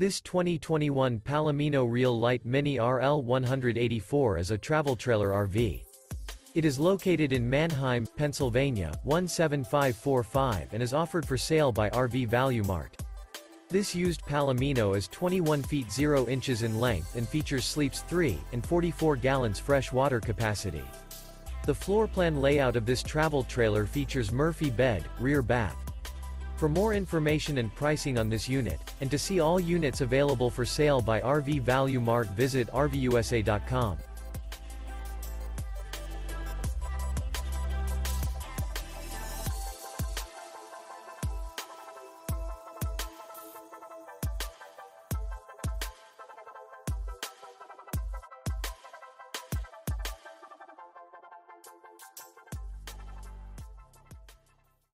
This 2021 Palomino Real-Lite Mini RL 184 is a travel trailer RV. It is located in Manheim, Pennsylvania, 17545 and is offered for sale by RV Value Mart. This used Palomino is 21 feet 0 inches in length and features sleeps 3 and 44 gallons fresh water capacity. The floor plan layout of this travel trailer features Murphy bed, rear bath. For more information and pricing on this unit, and to see all units available for sale by RV Value Mart visit RVUSA.com.